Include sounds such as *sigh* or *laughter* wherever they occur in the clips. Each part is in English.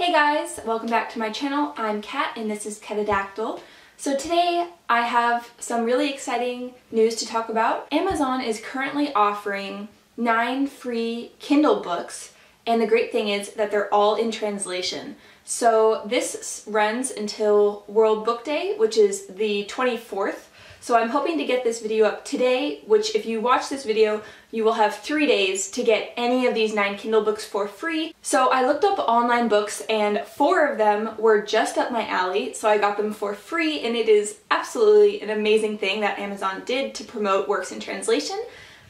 Hey guys, welcome back to my channel. I'm Kat and this is Ketadactyl. So today I have some really exciting news to talk about. Amazon is currently offering nine free Kindle books and the great thing is that they're all in translation. So this runs until World Book Day, which is the 24th so I'm hoping to get this video up today, which if you watch this video, you will have three days to get any of these nine Kindle books for free. So I looked up online books and four of them were just up my alley, so I got them for free and it is absolutely an amazing thing that Amazon did to promote works in translation.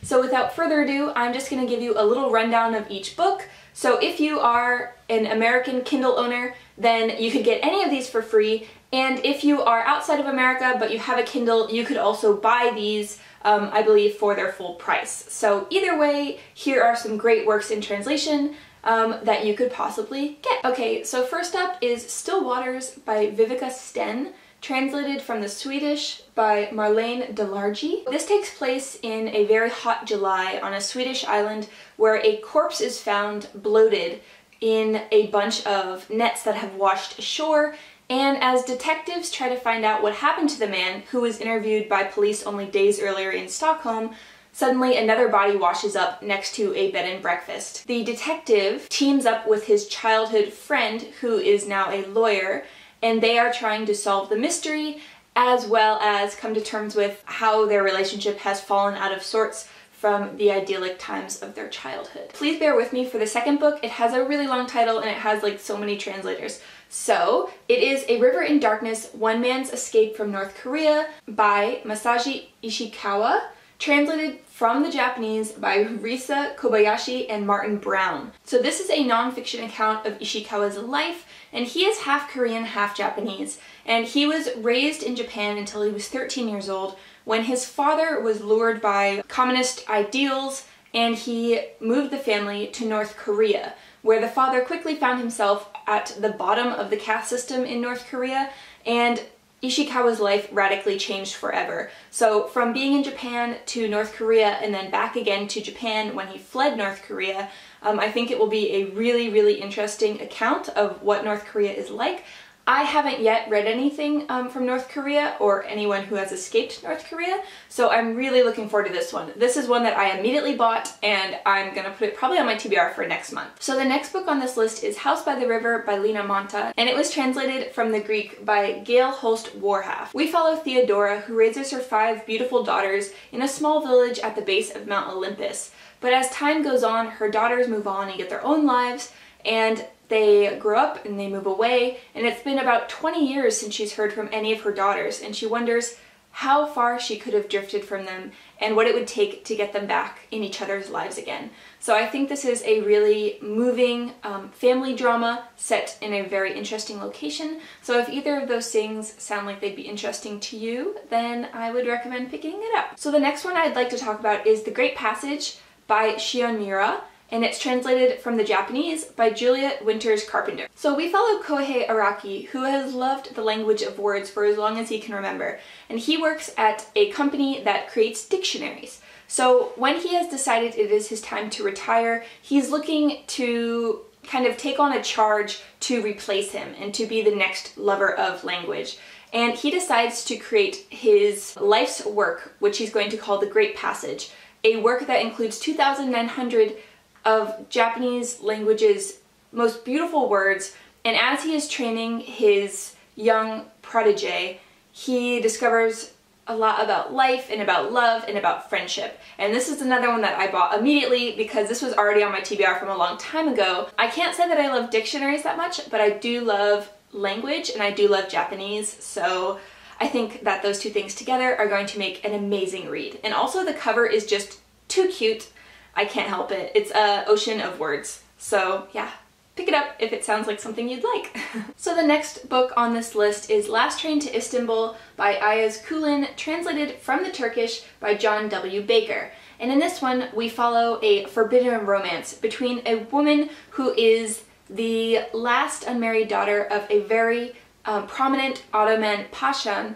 So without further ado, I'm just going to give you a little rundown of each book. So if you are an American Kindle owner, then you could get any of these for free and if you are outside of America but you have a Kindle, you could also buy these, um, I believe, for their full price. So either way, here are some great works in translation um, that you could possibly get. Okay, so first up is Still Waters by Viveca Sten, translated from the Swedish by Marlaine Delargy. This takes place in a very hot July on a Swedish island where a corpse is found bloated in a bunch of nets that have washed ashore and as detectives try to find out what happened to the man who was interviewed by police only days earlier in Stockholm, Suddenly, another body washes up next to a bed and breakfast. The detective teams up with his childhood friend, who is now a lawyer, and they are trying to solve the mystery as well as come to terms with how their relationship has fallen out of sorts from the idyllic times of their childhood. Please bear with me for the second book. It has a really long title and it has like so many translators. So, it is A River in Darkness, One Man's Escape from North Korea by Masaji Ishikawa, translated from the Japanese by Risa Kobayashi and Martin Brown. So this is a non-fiction account of Ishikawa's life, and he is half Korean, half Japanese, and he was raised in Japan until he was 13 years old when his father was lured by communist ideals and he moved the family to North Korea, where the father quickly found himself at the bottom of the caste system in North Korea, and Ishikawa's life radically changed forever. So from being in Japan to North Korea and then back again to Japan when he fled North Korea, um, I think it will be a really, really interesting account of what North Korea is like. I haven't yet read anything um, from North Korea or anyone who has escaped North Korea, so I'm really looking forward to this one. This is one that I immediately bought and I'm gonna put it probably on my TBR for next month. So the next book on this list is House by the River by Lena Manta, and it was translated from the Greek by Gail Holst Warhaft. We follow Theodora, who raises her five beautiful daughters in a small village at the base of Mount Olympus. But as time goes on, her daughters move on and get their own lives, and they grow up and they move away, and it's been about 20 years since she's heard from any of her daughters, and she wonders how far she could have drifted from them and what it would take to get them back in each other's lives again. So I think this is a really moving um, family drama set in a very interesting location. So if either of those things sound like they'd be interesting to you, then I would recommend picking it up. So the next one I'd like to talk about is The Great Passage by Shion Miura and it's translated from the Japanese by Juliet Winters Carpenter. So we follow Kohei Araki, who has loved the language of words for as long as he can remember, and he works at a company that creates dictionaries. So when he has decided it is his time to retire, he's looking to kind of take on a charge to replace him and to be the next lover of language. And he decides to create his life's work, which he's going to call The Great Passage, a work that includes 2,900 of Japanese language's most beautiful words, and as he is training his young protege, he discovers a lot about life and about love and about friendship. And this is another one that I bought immediately because this was already on my TBR from a long time ago. I can't say that I love dictionaries that much, but I do love language and I do love Japanese, so I think that those two things together are going to make an amazing read. And also the cover is just too cute. I can't help it. It's a ocean of words. So yeah, pick it up if it sounds like something you'd like. *laughs* so the next book on this list is Last Train to Istanbul by Ayse Kulin, translated from the Turkish by John W. Baker. And in this one, we follow a forbidden romance between a woman who is the last unmarried daughter of a very um, prominent Ottoman pasha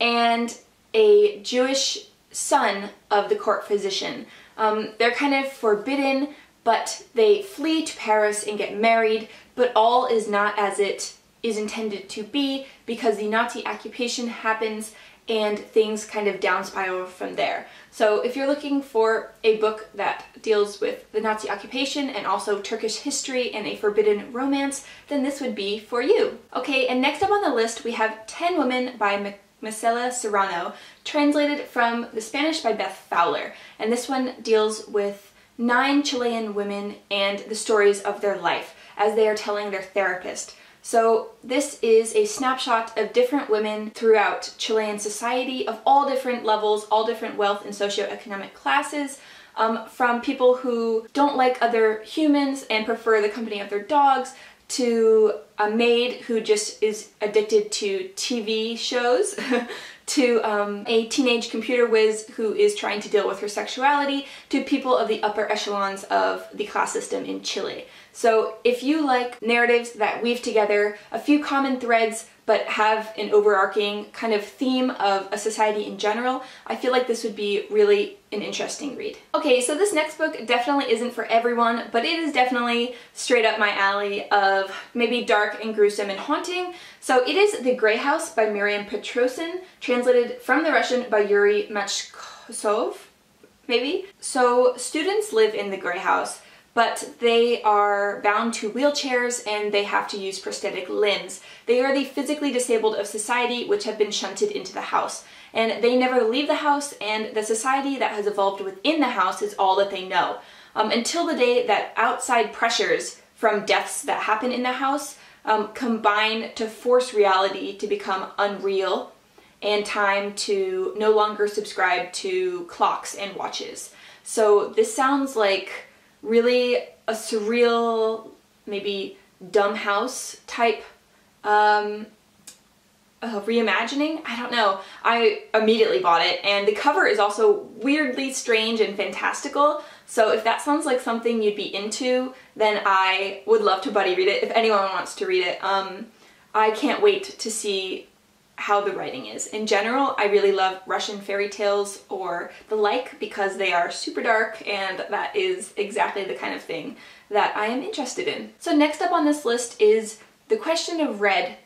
and a Jewish son of the court physician. Um, they're kind of forbidden, but they flee to Paris and get married but all is not as it is intended to be because the Nazi occupation happens and things kind of down spiral from there. So if you're looking for a book that deals with the Nazi occupation and also Turkish history and a forbidden romance, then this would be for you. Okay, and next up on the list we have 10 Women by Marcela Serrano, translated from the Spanish by Beth Fowler. And this one deals with nine Chilean women and the stories of their life as they are telling their therapist. So this is a snapshot of different women throughout Chilean society of all different levels, all different wealth and socioeconomic classes, um, from people who don't like other humans and prefer the company of their dogs to a maid who just is addicted to TV shows, *laughs* to um, a teenage computer whiz who is trying to deal with her sexuality, to people of the upper echelons of the class system in Chile. So if you like narratives that weave together a few common threads but have an overarching kind of theme of a society in general, I feel like this would be really an interesting read. Okay, so this next book definitely isn't for everyone, but it is definitely straight up my alley of maybe dark and gruesome and haunting. So it is The Grey House by Mariam Petrosyan, translated from the Russian by Yuri Machkasov, maybe? So students live in the Grey House but they are bound to wheelchairs and they have to use prosthetic limbs. They are the physically disabled of society which have been shunted into the house. And they never leave the house and the society that has evolved within the house is all that they know. Um, until the day that outside pressures from deaths that happen in the house um, combine to force reality to become unreal and time to no longer subscribe to clocks and watches. So this sounds like really a surreal, maybe dumb house type um, uh, reimagining. I don't know. I immediately bought it and the cover is also weirdly strange and fantastical. So if that sounds like something you'd be into, then I would love to buddy read it if anyone wants to read it. Um, I can't wait to see how the writing is. In general, I really love Russian fairy tales or the like because they are super dark and that is exactly the kind of thing that I am interested in. So next up on this list is The Question of Red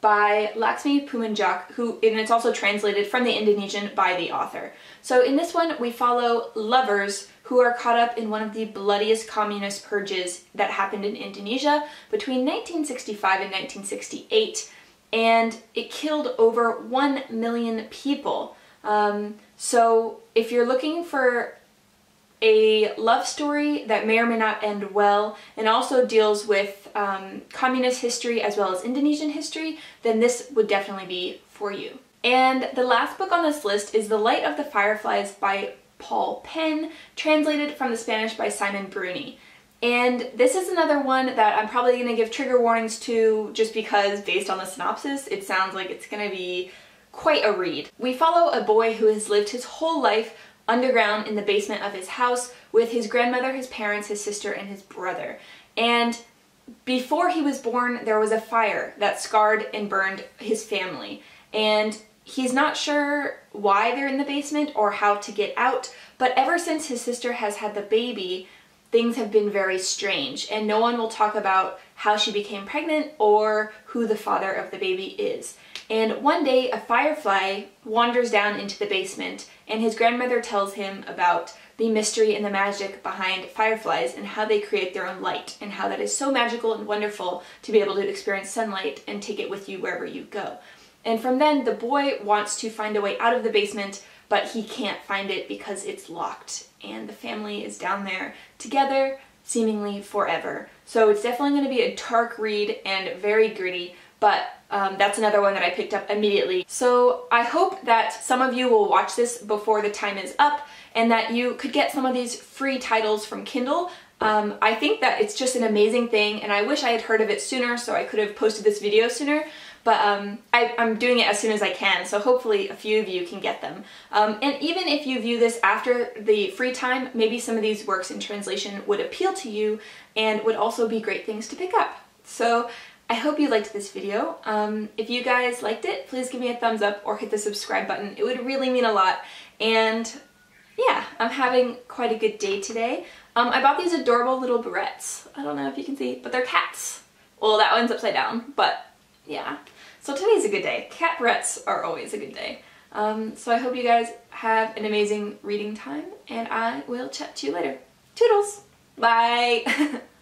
by Laksmi Pamuntjak, who, and it's also translated from the Indonesian by the author. So in this one, we follow lovers who are caught up in one of the bloodiest communist purges that happened in Indonesia between 1965 and 1968 and it killed over 1 million people. Um, so if you're looking for a love story that may or may not end well and also deals with um, communist history as well as Indonesian history, then this would definitely be for you. And the last book on this list is The Light of the Fireflies by Paul Pen, translated from the Spanish by Simon Bruni. And this is another one that I'm probably going to give trigger warnings to just because based on the synopsis it sounds like it's going to be quite a read. We follow a boy who has lived his whole life underground in the basement of his house with his grandmother, his parents, his sister, and his brother. And before he was born, there was a fire that scarred and burned his family. And he's not sure why they're in the basement or how to get out, but ever since his sister has had the baby, things have been very strange and no one will talk about how she became pregnant or who the father of the baby is. And one day a firefly wanders down into the basement and his grandmother tells him about the mystery and the magic behind fireflies and how they create their own light and how that is so magical and wonderful to be able to experience sunlight and take it with you wherever you go. And from then the boy wants to find a way out of the basement but he can't find it because it's locked and the family is down there together seemingly forever. So it's definitely going to be a dark read and very gritty, but um, that's another one that I picked up immediately. So I hope that some of you will watch this before the time is up and that you could get some of these free titles from Kindle. Um, I think that it's just an amazing thing and I wish I had heard of it sooner so I could have posted this video sooner, but um, I, am doing it as soon as I can, so hopefully a few of you can get them. Um, and even if you view this after the free time, maybe some of these works in translation would appeal to you and would also be great things to pick up. So I hope you liked this video. Um, if you guys liked it, please give me a thumbs up or hit the subscribe button. It would really mean a lot. And yeah, I'm having quite a good day today. Um, I bought these adorable little barrettes. I don't know if you can see, but they're cats. Well, that one's upside down, but yeah. So today's a good day. Cat barrettes are always a good day. Um, so I hope you guys have an amazing reading time, and I will chat to you later. Toodles! Bye! *laughs*